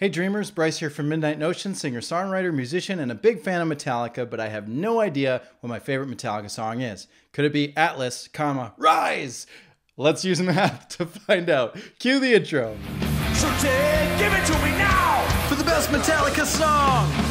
Hey dreamers, Bryce here from Midnight Notion, singer, songwriter, musician, and a big fan of Metallica, but I have no idea what my favorite Metallica song is. Could it be Atlas, comma, Rise? Let's use math to find out. Cue the intro. So take, give it to me now! For the best Metallica song!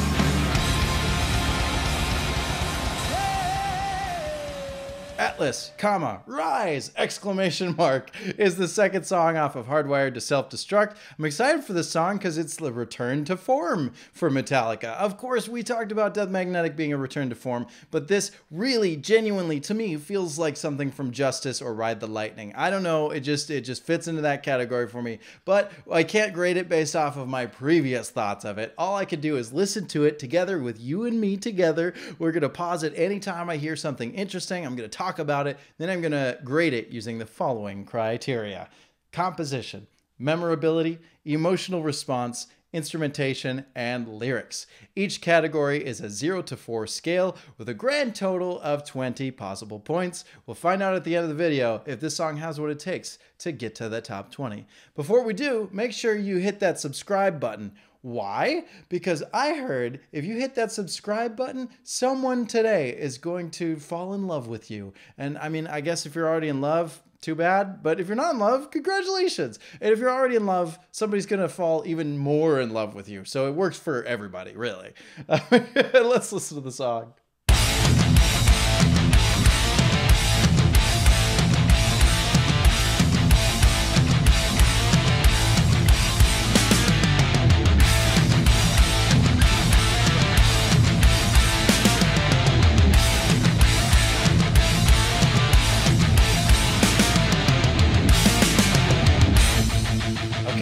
Atlas, comma, rise, exclamation mark, is the second song off of Hardwired to Self-Destruct. I'm excited for this song because it's the return to form for Metallica. Of course, we talked about Death Magnetic being a return to form, but this really, genuinely, to me, feels like something from Justice or Ride the Lightning. I don't know, it just it just fits into that category for me, but I can't grade it based off of my previous thoughts of it. All I could do is listen to it together with you and me together. We're gonna pause it anytime I hear something interesting. I'm gonna talk about it. Then I'm going to grade it using the following criteria composition, memorability, emotional response, instrumentation, and lyrics. Each category is a 0 to 4 scale with a grand total of 20 possible points. We'll find out at the end of the video if this song has what it takes to get to the top 20. Before we do, make sure you hit that subscribe button. Why? Because I heard if you hit that subscribe button, someone today is going to fall in love with you. And I mean, I guess if you're already in love, too bad. But if you're not in love, congratulations. And if you're already in love, somebody's going to fall even more in love with you. So it works for everybody, really. Let's listen to the song.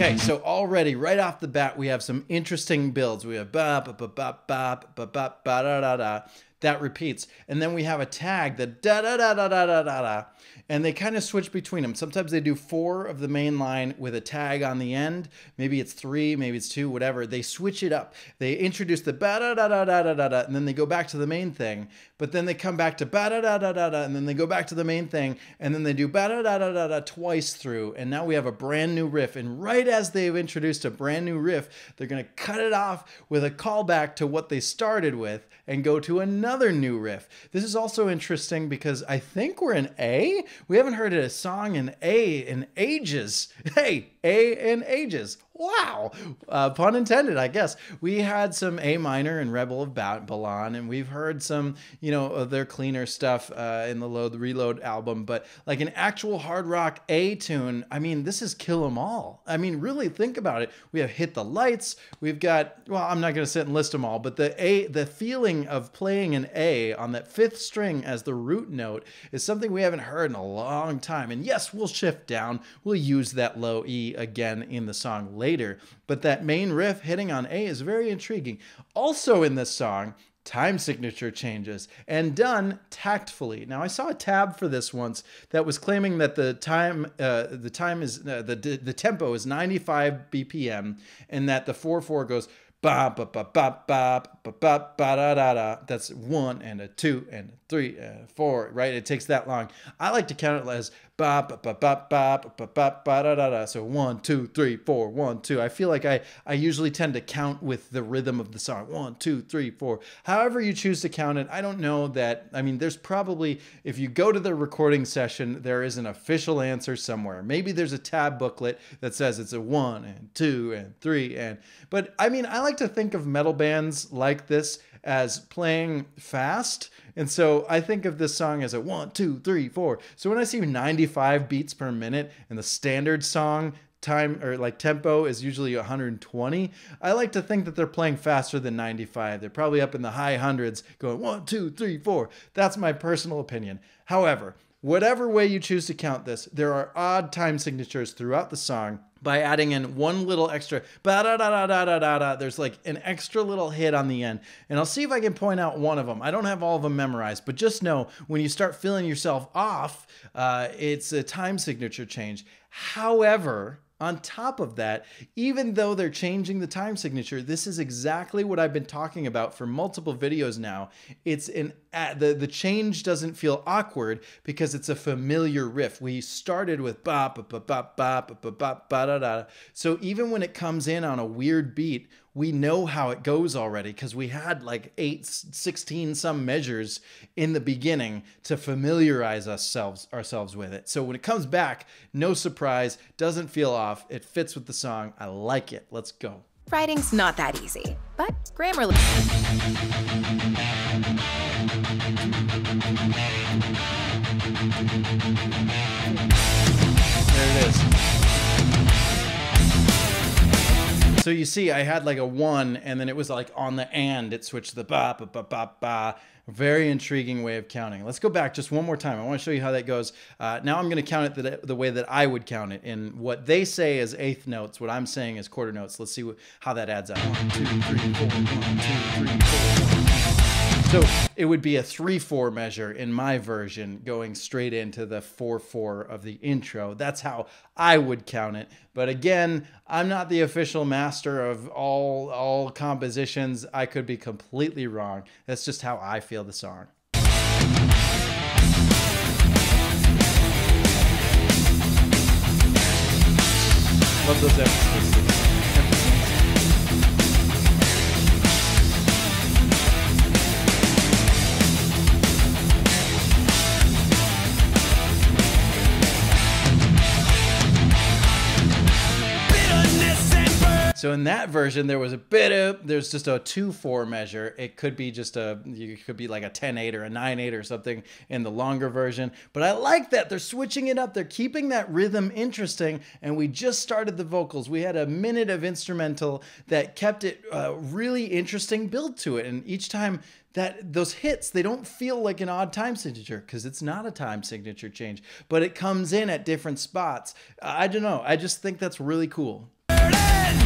Okay, so already right off the bat, we have some interesting builds. We have ba ba ba ba ba ba ba ba da da da. That repeats, and then we have a tag that da da da da da da da da, and they kind of switch between them. Sometimes they do four of the main line with a tag on the end. Maybe it's three, maybe it's two, whatever. They switch it up. They introduce the ba da da da da da da and then they go back to the main thing. But then they come back to ba da da da da da, and then they go back to the main thing, and then they do ba da da da da da twice through, and now we have a brand new riff. And right as they've introduced a brand new riff, they're gonna cut it off with a callback to what they started with and go to another new riff. This is also interesting because I think we're in A. We haven't heard a song in A in ages. Hey, A in ages. Wow. Uh, pun intended, I guess. We had some A minor and Rebel of Babylon, and we've heard some, you know, of their cleaner stuff uh, in the Load Reload album, but like an actual hard rock A tune, I mean, this is Kill 'em All. I mean, really think about it. We have Hit the Lights. We've got, well, I'm not going to sit and list them all, but the A, the feeling of playing an A on that fifth string as the root note is something we haven't heard in a long time. And yes, we'll shift down. We'll use that low E again in the song later later, but that main riff hitting on A is very intriguing. Also in this song, time signature changes and done tactfully. Now I saw a tab for this once that was claiming that the time uh, the time is uh, the the tempo is 95 BPM and that the 4/4 goes ba ba ba ba ba ba ba ba da da da. That's one and a two and a three and a four, right? It takes that long. I like to count it as So one, two, three, four, one, two. I feel like I I usually tend to count with the rhythm of the song. One, two, three, four. However you choose to count it, I don't know that. I mean, there's probably if you go to the recording session, there is an official answer somewhere. Maybe there's a tab booklet that says it's a one and two and three and. But I mean, I like to think of metal bands like this as playing fast. And so I think of this song as a one, two, three, four. So when I see 95 beats per minute and the standard song time or like tempo is usually 120, I like to think that they're playing faster than 95. They're probably up in the high hundreds going one, two, three, four. That's my personal opinion. However, whatever way you choose to count this, there are odd time signatures throughout the song by adding in one little extra da da da da da da da. There's like an extra little hit on the end, and I'll see if I can point out one of them. I don't have all of them memorized, but just know when you start feeling yourself off, uh, it's a time signature change. However, On top of that, even though they're changing the time signature, this is exactly what I've been talking about for multiple videos now. It's an the the change doesn't feel awkward because it's a familiar riff. We started with ba ba ba ba ba ba ba ba da da. So even when it comes in on a weird beat, we know how it goes already because we had like 8 16 some measures in the beginning to familiarize ourselves ourselves with it. So when it comes back, no surprise, doesn't feel off. It fits with the song. I like it. Let's go. Writing's not that easy, but Grammarly. So you see, I had like a one, and then it was like on the and, it switched the ba ba ba ba ba. Very intriguing way of counting. Let's go back just one more time. I want to show you how that goes. Uh, now I'm going to count it the, the way that I would count it. In what they say is eighth notes, what I'm saying is quarter notes. Let's see how that adds up. So it would be a 3 4 measure in my version going straight into the 4 4 of the intro. That's how I would count it. But again, I'm not the official master of all, all compositions. I could be completely wrong. That's just how I feel the song. Love those emphases. So in that version, there was a bit of there's just a two four measure. It could be just a you could be like a 10-8 or a 9-8 or something in the longer version. But I like that they're switching it up. They're keeping that rhythm interesting. And we just started the vocals. We had a minute of instrumental that kept it uh, really interesting build to it. And each time that those hits they don't feel like an odd time signature because it's not a time signature change but it comes in at different spots i don't know i just think that's really cool Curses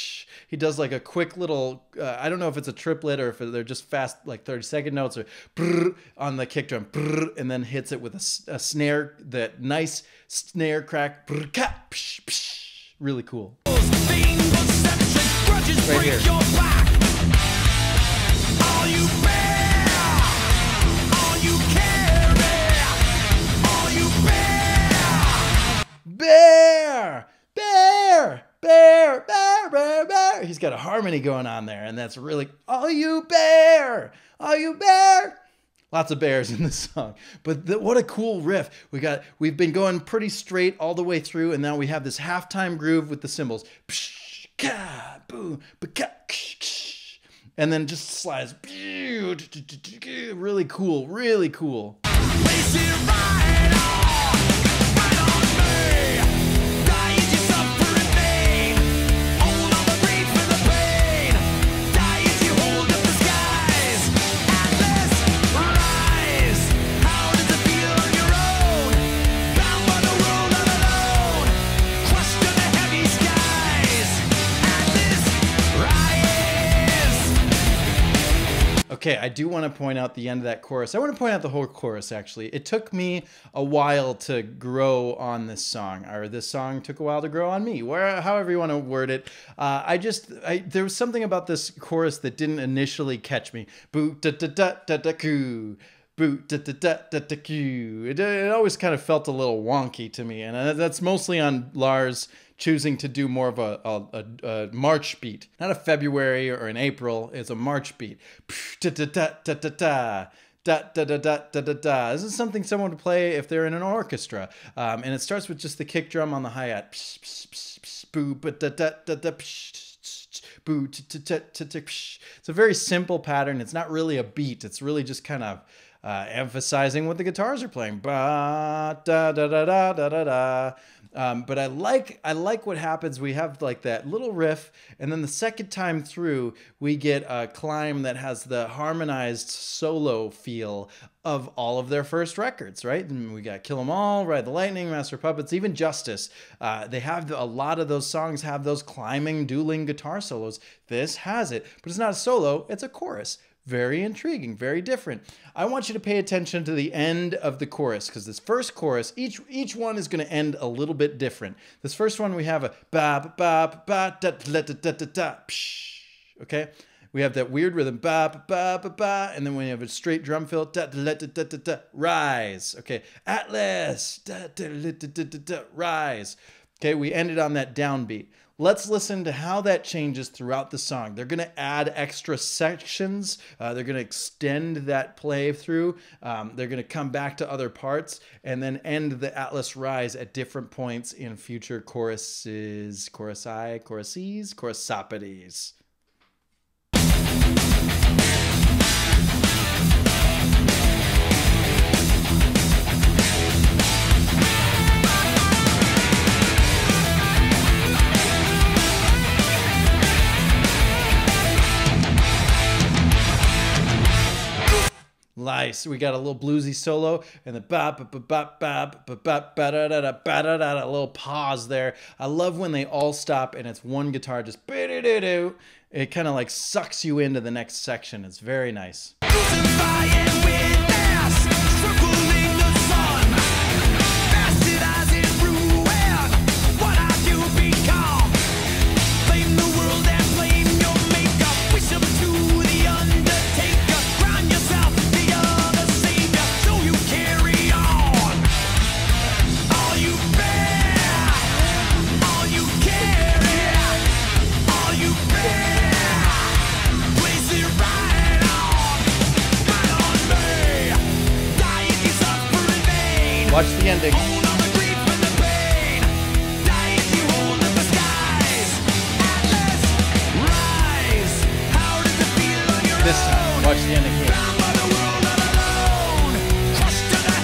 He does like a quick little. Uh, I don't know if it's a triplet or if they're just fast, like thirty second notes or on the kick drum, and then hits it with a, a snare. That nice snare crack. Really cool. Right here bear, bear, bear, bear. He's got a harmony going on there, and that's really, oh, you bear, oh, you bear. Lots of bears in this song, but the, what a cool riff! We got, we've been going pretty straight all the way through, and now we have this halftime groove with the cymbals, and then just slides, really cool, really cool. Okay, I do want to point out the end of that chorus. I want to point out the whole chorus actually. It took me a while to grow on this song, or this song took a while to grow on me, where however you want to word it. Uh, I just I, there was something about this chorus that didn't initially catch me. Boo da da da da da coo. Boo da da da da da. It, it always kind of felt a little wonky to me, and uh, that's mostly on Lars choosing to do more of a, a, a, a March beat, not a February or an April. It's a March beat. Da da da da da da. Da, da, da, da, da, da, da. This is something someone would play if they're in an orchestra. Um, and it starts with just the kick drum on the hi hat. Psh, psh, psh, psh, boo, ba, da, da, da, da, psh, boo. It's a very simple pattern. It's not really a beat. It's really just kind of uh, emphasizing what the guitars are playing. Ba, da, da, da, da, da, da. Um, but I like I like what happens. We have like that little riff, and then the second time through, we get a climb that has the harmonized solo feel of all of their first records, right? And we got Kill 'Em All, Ride the Lightning, Master Puppets, even Justice. Uh, they have a lot of those songs have those climbing, dueling guitar solos. This has it, but it's not a solo; it's a chorus. Very intriguing, very different. I want you to pay attention to the end of the chorus because this first chorus, each each one is going to end a little bit different. This first one we have a ba ba ba da da da da da psh, okay? We have that weird rhythm ba ba ba ba and then we have a straight drum fill da da da da da da rise. Okay, Atlas da da da da da rise. Okay, we ended on that downbeat. Let's listen to how that changes throughout the song. They're going to add extra sections. Uh, they're going to extend that play through. Um, they're going to come back to other parts and then end the Atlas Rise at different points in future choruses, chorusi, choruses, chorusopodes. Nice. We got a little bluesy solo and the ba ba ba ba ba ba ba da da da ba da da da. A little pause there. I love when they all stop and it's one guitar just ba do do do. It kind of like sucks you into the next section. It's very nice.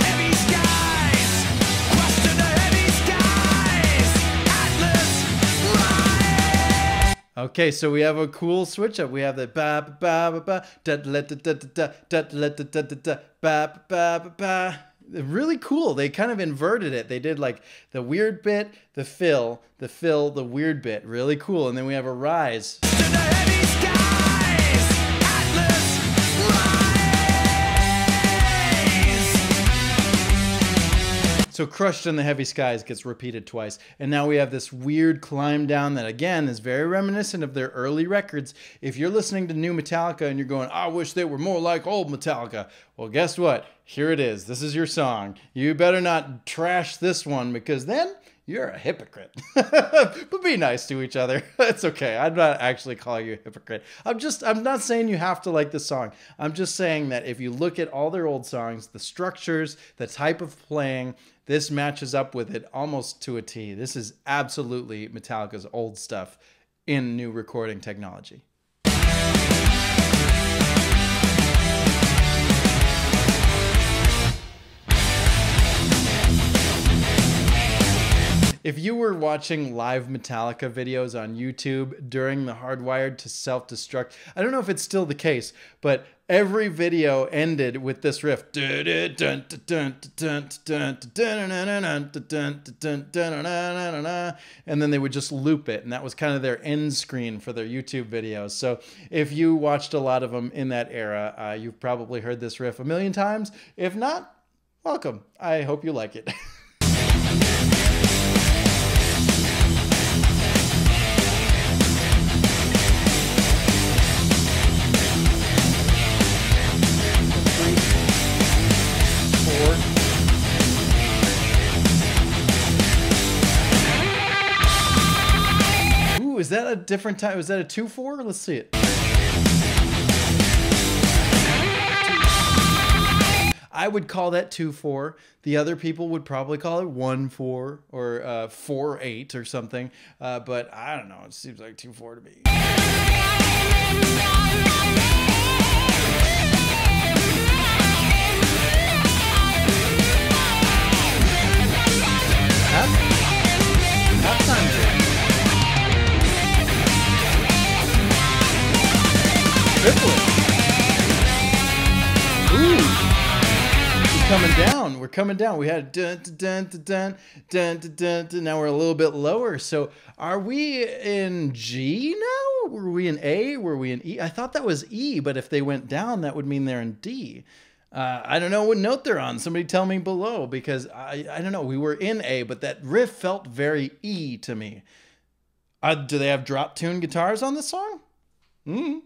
Heavy skies. Crushed to the heavy skies. Atlas, rise. Okay, so we have a cool switch up. We have the ba ba ba ba da da da da da da da da da da ba ba ba ba. Really cool. They kind of inverted it. They did like the weird bit, the fill, the fill, the weird bit. Really cool. And then we have a rise. So crushed in the heavy skies gets repeated twice. And now we have this weird climb down that again is very reminiscent of their early records. If you're listening to new Metallica and you're going, I wish they were more like old Metallica. Well, guess what? Here it is. This is your song. You better not trash this one because then you're a hypocrite. but be nice to each other. It's okay. I'm not actually calling you a hypocrite. I'm just I'm not saying you have to like this song. I'm just saying that if you look at all their old songs, the structures, the type of playing, this matches up with it almost to a T. This is absolutely Metallica's old stuff in new recording technology. If you were watching live Metallica videos on YouTube during the Hardwired to Self Destruct, I don't know if it's still the case, but every video ended with this riff. And then they would just loop it, and that was kind of their end screen for their YouTube videos. So if you watched a lot of them in that era, uh, you've probably heard this riff a million times. If not, welcome. I hope you like it. that a different time? Was that a two four? Let's see it. I would call that two four. The other people would probably call it one four or uh, four eight or something. Uh, but I don't know. It seems like two four to me. Huh? triplet. Ooh. We're coming down. We're coming down. We had dun dun dun dun dun dun dun. dun. Now we're a little bit lower. So are we in G now? Were we in A? Were we in E? I thought that was E, but if they went down, that would mean they're in D. Uh, I don't know what note they're on. Somebody tell me below because I, I don't know. We were in A, but that riff felt very E to me. Uh, do they have drop tune guitars on this song? Mm.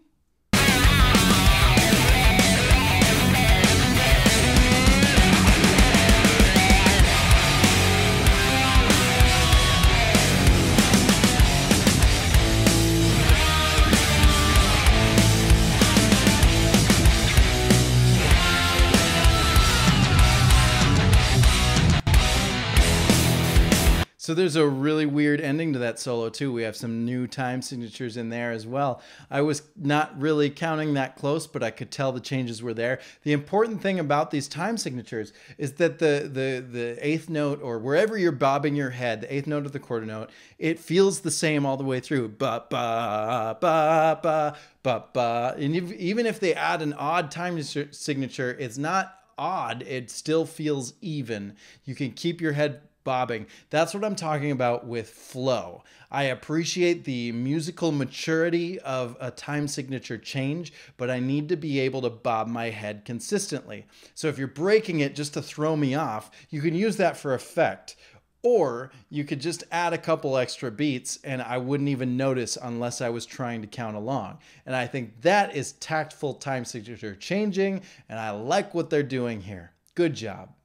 So there's a really weird ending to that solo too. We have some new time signatures in there as well. I was not really counting that close, but I could tell the changes were there. The important thing about these time signatures is that the the the eighth note or wherever you're bobbing your head, the eighth note of the quarter note, it feels the same all the way through. Ba ba ba ba ba ba. And if- even if they add an odd time signature, it's not odd. It still feels even. You can keep your head bobbing. That's what I'm talking about with flow. I appreciate the musical maturity of a time signature change, but I need to be able to bob my head consistently. So if you're breaking it just to throw me off, you can use that for effect. Or you could just add a couple extra beats and I wouldn't even notice unless I was trying to count along. And I think that is tactful time signature changing, and I like what they're doing here. Good job.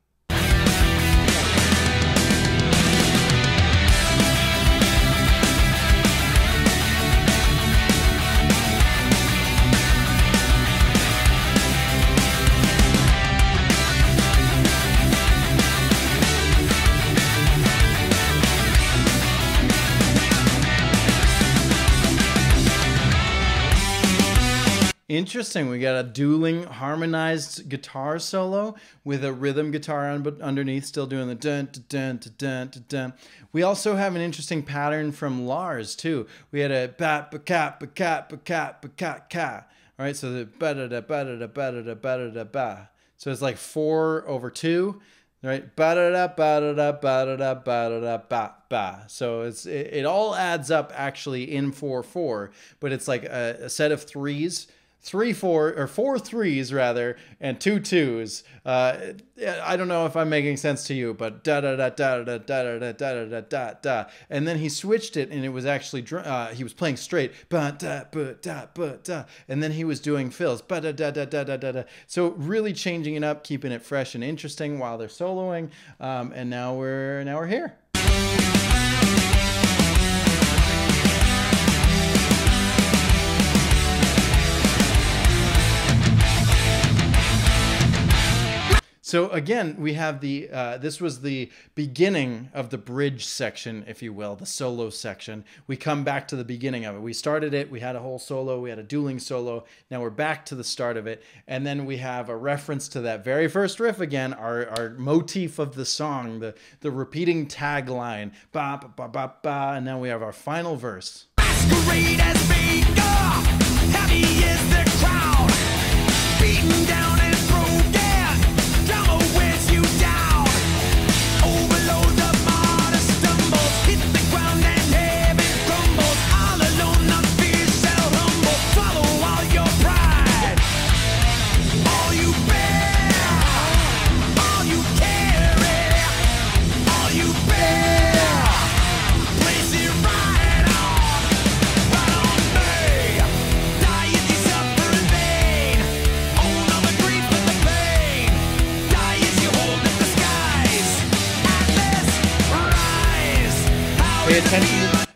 Interesting. We got a dueling harmonized guitar solo with a rhythm guitar but underneath, still doing the dun dun dun dun dun dun. We also have an interesting pattern from Lars too. We had a bat ba cat ba cat ba cat ba cat cat. All right, so the ba da da ba da da ba da da ba da da ba. So it's like four over two, right? Ba da da ba da da ba da da ba da da ba ba. So it's it, it all adds up actually in four four, but it's like a, a set of threes three four or four threes rather and two twos uh i don't know if i'm making sense to you but da da da da da da da da da da da da and then he switched it and it was actually uh, he was playing straight ba da ba da ba da and then he was doing fills ba da da da da da da da so really changing it up keeping it fresh and interesting while they're soloing um, and now we're now we're here So again, we have the uh, this was the beginning of the bridge section, if you will, the solo section. We come back to the beginning of it. We started it. We had a whole solo. We had a dueling solo. Now we're back to the start of it, and then we have a reference to that very first riff again, our, our motif of the song, the the repeating tagline, ba ba ba ba and now we have our final verse. Masquerade as. Heavy is the crowd. Beaten down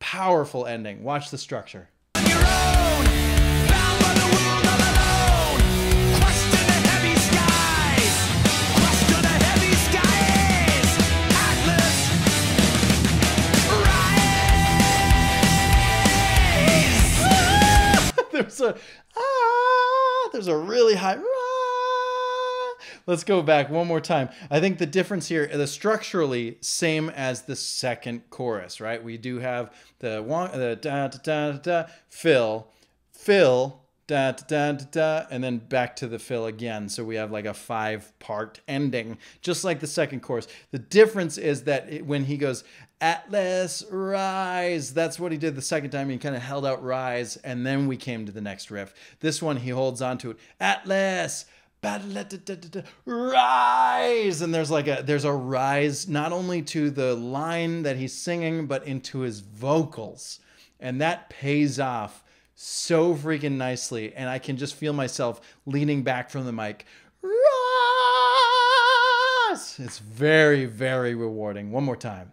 Powerful ending. Watch the structure. there's a ah, there's a really high Let's go back one more time. I think the difference here is structurally same as the second chorus, right? We do have the one, the da da da da, fill, fill, da da da da and then back to the fill again. So we have like a five part ending, just like the second chorus. The difference is that it, when he goes Atlas rise, that's what he did the second time. He kind of held out rise, and then we came to the next riff. This one he holds on to it. Atlas rise and there's like a there's a rise not only to the line that he's singing but into his vocals. And that pays off so freaking nicely. And i can just feel myself leaning back from the mic. Rise it's very very rewarding. One more time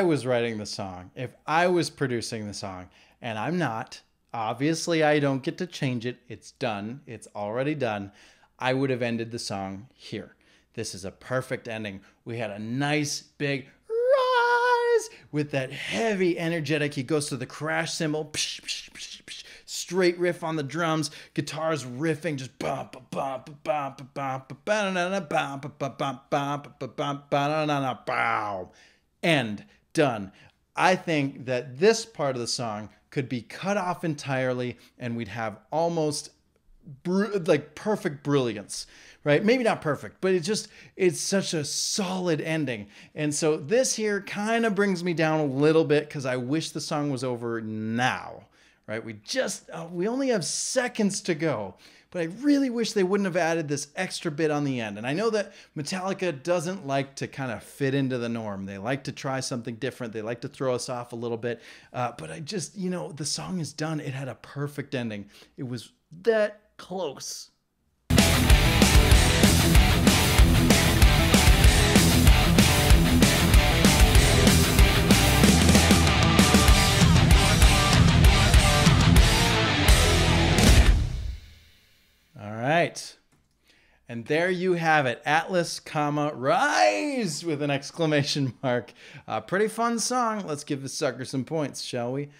I was writing the song, if I was producing the song, and I'm not, obviously I don't get to change it. It's done, it's already done. I would have ended the song here. This is a perfect ending. We had a nice big rise with that heavy, energetic. He goes to the crash cymbal, psh, psh, psh, straight riff on the drums, guitars riffing, just bum ba bum ba bum ba bum ba ba na na bum ba ba bum bum ba ba bum ba na Done. I think that this part of the song could be cut off entirely and we'd have almost like perfect brilliance right? Maybe not perfect but it's just it's such a solid ending. And so this here kind of brings me down a little bit because i wish the song was over now right? We just uh, we only have seconds to go but i really wish they wouldn't have added this extra bit on the end. And i know that metallica doesn't like to kind of fit into the norm. They like to try something different. They like to throw us off a little bit. Uh, but i just you know the song is done. It had a perfect ending. It was that close right. And there you have it. Atlas, comma, rise with an exclamation mark. Uh, pretty fun song. Let's give this sucker some points, shall we?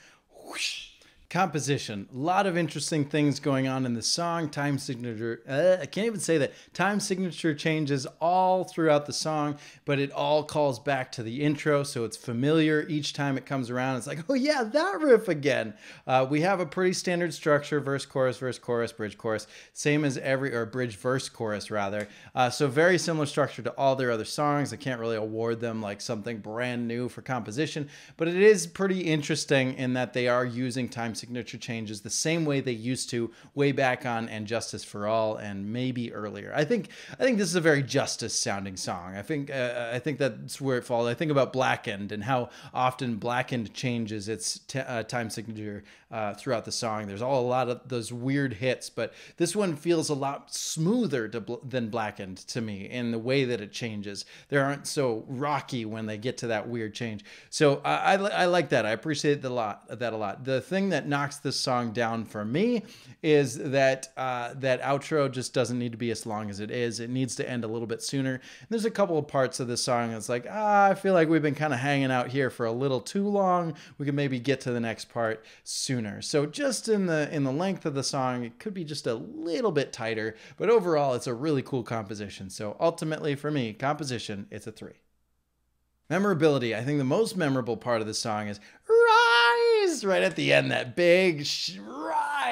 Whoosh. Composition. A lot of interesting things going on in the song. Time signature. Uh, I can't even say that. Time signature changes all throughout the song, but it all calls back to the intro, so it's familiar each time it comes around. It's like, oh yeah, that riff again. Uh, we have a pretty standard structure: verse, chorus, verse, chorus, bridge, chorus. Same as every or bridge, verse, chorus rather. Uh, so very similar structure to all their other songs. I can't really award them like something brand new for composition, but it is pretty interesting in that they are using time signature changes the same way they used to way back on and Justice for All and maybe earlier. I think I think this is a very Justice sounding song. I think uh, I think that's where it falls. I think about Blackened and how often Blackened changes its uh, time signature uh, throughout the song. There's all a lot of those weird hits, but this one feels a lot smoother bl- than Blackened to me in the way that it changes. They aren't so rocky when they get to that weird change. So I, I, I like that. I appreciate the lot that a lot. The thing that knocks this song down for me is that uh, that outro just doesn't need to be as long as it is. It needs to end a little bit sooner. And there's a couple of parts of this song that's like, ah, I feel like we've been kind of hanging out here for a little too long. We could maybe get to the next part sooner. So just in the in the length of the song, it could be just a little bit tighter. But overall, it's a really cool composition. So ultimately, for me, composition, it's a three. Memorability. I think the most memorable part of the song is right at the end. That big sh-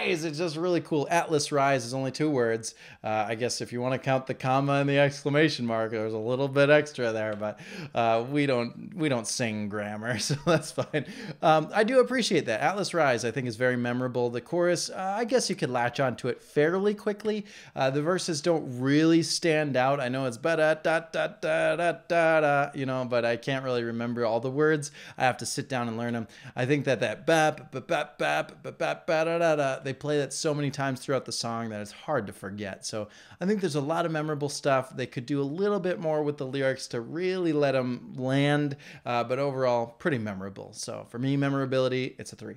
rise. It's just really cool. Atlas rise is only two words. Uh, I guess if you want to count the comma and the exclamation mark, there's a little bit extra there, but uh, we don't we don't sing grammar, so that's fine. Um, I do appreciate that. Atlas rise I think is very memorable. The chorus, uh, I guess you could latch onto it fairly quickly. Uh, the verses don't really stand out. I know it's ba da da da da da da, you know, but I can't really remember all the words. I have to sit down and learn them. I think that that bap bap bap bap bap bap da da da. They play that so many times throughout the song that it's hard to forget. So I think there's a lot of memorable stuff. They could do a little bit more with the lyrics to really let them land, uh, but overall, pretty memorable. So for me, memorability, it's a three.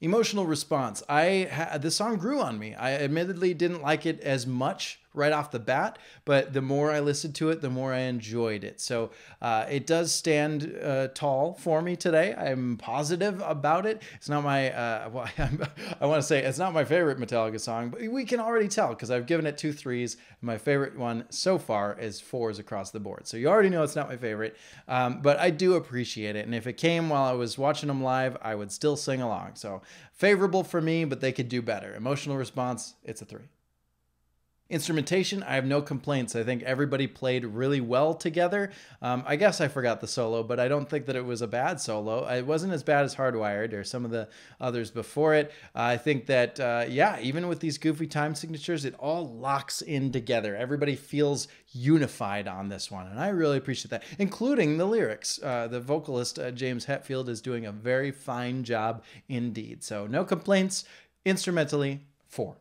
Emotional response. I ha- the song grew on me. I admittedly didn't like it as much right off the bat, but the more I listened to it, the more I enjoyed it. So uh, it does stand uh, tall for me today. I'm positive about it. It's not my, uh, well, I want to say it's not my favorite Metallica song, but we can already tell because I've given it two threes. My favorite one so far is fours across the board. So you already know it's not my favorite, um, but I do appreciate it. And if it came while I was watching them live, I would still sing along. So favorable for me, but they could do better. Emotional response, it's a three. Instrumentation, I have no complaints. I think everybody played really well together. Um, I guess I forgot the solo, but I don't think that it was a bad solo. It wasn't as bad as Hardwired or some of the others before it. I think that, uh, yeah, even with these goofy time signatures, it all locks in together. Everybody feels unified on this one, and I really appreciate that, including the lyrics. Uh, the vocalist, uh, James Hetfield, is doing a very fine job indeed. So, no complaints. Instrumentally, four.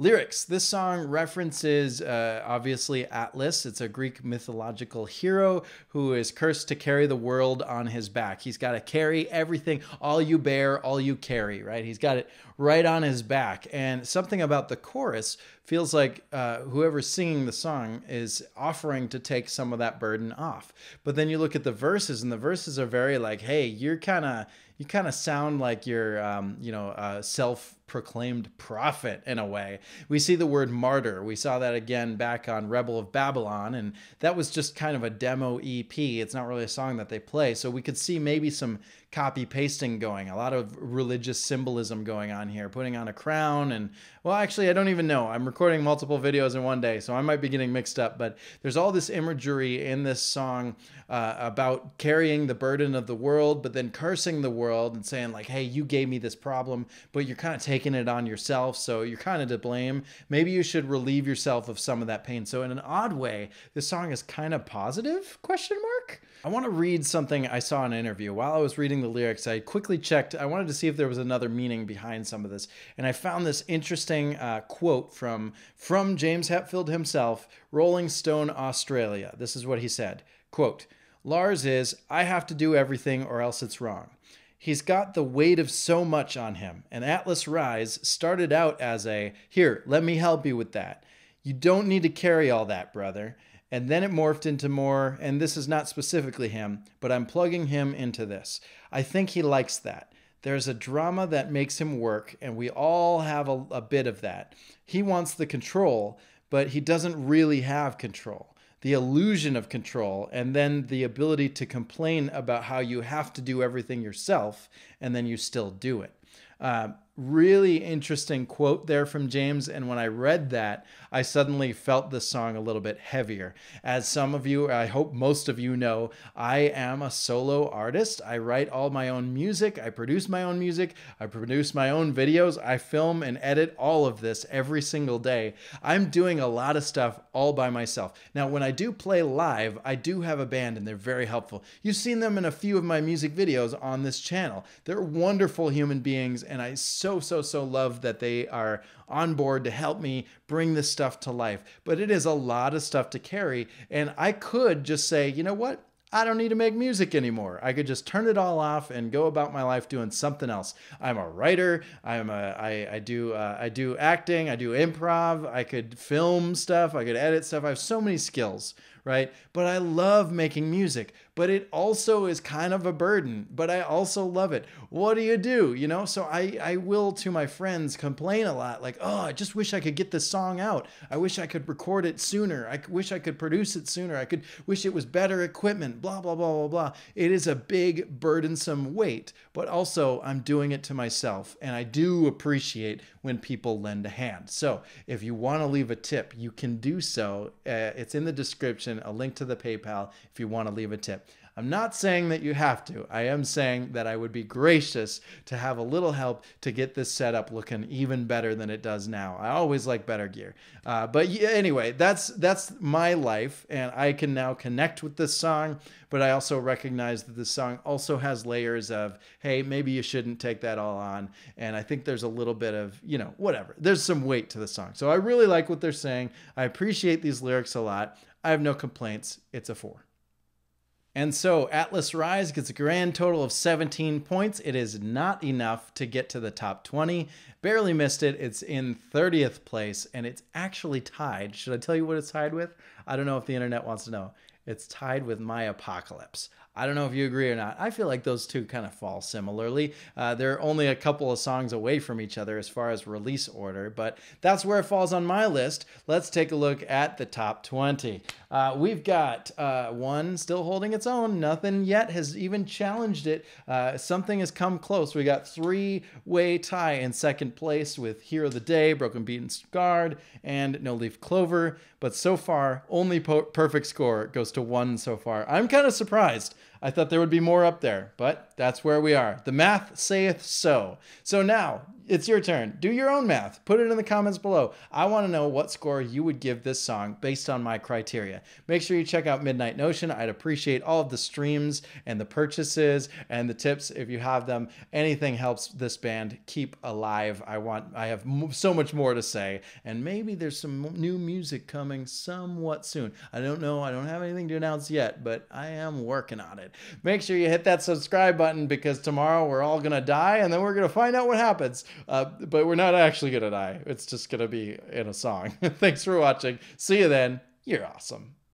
Lyrics. This song references uh, obviously Atlas. It's a Greek mythological hero who is cursed to carry the world on his back. He's got to carry everything, all you bear, all you carry, right? He's got it right on his back. And something about the chorus feels like uh, whoever's singing the song is offering to take some of that burden off. But then you look at the verses, and the verses are very like, hey, you're kind of you kind of sound like you're, um, you know, a self-proclaimed prophet in a way. We see the word martyr. We saw that again back on Rebel of Babylon, and that was just kind of a demo EP. It's not really a song that they play, so we could see maybe some copy pasting going, a lot of religious symbolism going on here, putting on a crown and well, actually, I don't even know. I'm recording multiple videos in one day, so I might be getting mixed up. But there's all this imagery in this song uh, about carrying the burden of the world, but then cursing the world and saying, like, hey, you gave me this problem, but you're kind of taking it on yourself. So you're kind of to blame. Maybe you should relieve yourself of some of that pain. So, in an odd way, this song is kind of positive? Question mark? I want to read something I saw in an interview. While I was reading the lyrics, I quickly checked. I wanted to see if there was another meaning behind some of this. And I found this interesting uh, quote from, from James Hetfield himself, Rolling Stone Australia. This is what he said quote, Lars is, I have to do everything or else it's wrong. He's got the weight of so much on him. And Atlas Rise started out as a, here, let me help you with that. You don't need to carry all that, brother. And then it morphed into more, and this is not specifically him, but I'm plugging him into this. I think he likes that. There's a drama that makes him work, and we all have a, a bit of that. He wants the control, but he doesn't really have control. The illusion of control, and then the ability to complain about how you have to do everything yourself, and then you still do it. Uh, really interesting quote there from James. And when I read that, I suddenly felt this song a little bit heavier. As some of you, I hope most of you know, I am a solo artist. I write all my own music, I produce my own music, I produce my own videos, I film and edit all of this every single day. I'm doing a lot of stuff all by myself. Now, when I do play live, I do have a band and they're very helpful. You've seen them in a few of my music videos on this channel. They're wonderful human beings, and I so so, so, so love that they are on board to help me bring this stuff to life. But it is a lot of stuff to carry. And I could just say, you know what? I don't need to make music anymore. I could just turn it all off and go about my life doing something else. I'm a writer. I'm a I, I do uh, I do acting. I do improv. I could film stuff. I could edit stuff. I have so many skills, right? But I love making music. But it also is kind of a burden. But I also love it. What do you do? You know. So I I will to my friends complain a lot, like, oh, I just wish I could get this song out. I wish I could record it sooner. I wish I could produce it sooner. I could wish it was better equipment. Blah blah blah blah blah. It is a big burdensome weight. But also I'm doing it to myself, and I do appreciate when people lend a hand. So if you want to leave a tip, you can do so. Uh, it's in the description a link to the PayPal if you want to leave a tip. I'm not saying that you have to. I am saying that I would be gracious to have a little help to get this setup looking even better than it does now. I always like better gear. Uh, but yeah, anyway, that's that's my life, and I can now connect with this song. But I also recognize that this song also has layers of, hey, maybe you shouldn't take that all on. And I think there's a little bit of, you know, whatever. There's some weight to the song. So I really like what they're saying. I appreciate these lyrics a lot. I have no complaints. It's a four. And so Atlas Rise gets a grand total of 17 points. It is not enough to get to the top 20. Barely missed it. It's in 30th place and it's actually tied. Should I tell you what it's tied with? I don't know if the internet wants to know. It's tied with My Apocalypse. I don't know if you agree or not. I feel like those two kind of fall similarly. Uh, they're only a couple of songs away from each other as far as release order, but that's where it falls on my list. Let's take a look at the top 20. Uh, we've got uh, one still holding its own. Nothing yet has even challenged it. Uh, something has come close. We got three way tie in second place with Hero of the Day, Broken Beaten Guard, and No Leaf Clover. But so far, only perfect score goes to one so far. I'm kind of surprised. I thought there would be more up there, but that's where we are. The math saith so. So now it's your turn. Do your own math. Put it in the comments below. I want to know what score you would give this song based on my criteria. Make sure you check out Midnight Notion. I'd appreciate all of the streams and the purchases and the tips if you have them. Anything helps this band keep alive. I want I have so much more to say and maybe there's some new music coming somewhat soon. I don't know. I don't have anything to announce yet, but I am working on it. Make sure you hit that subscribe button because tomorrow we're all going to die and then we're going to find out what happens. Uh, but we're not actually going to die. It's just going to be in a song. Thanks for watching. See you then. You're awesome.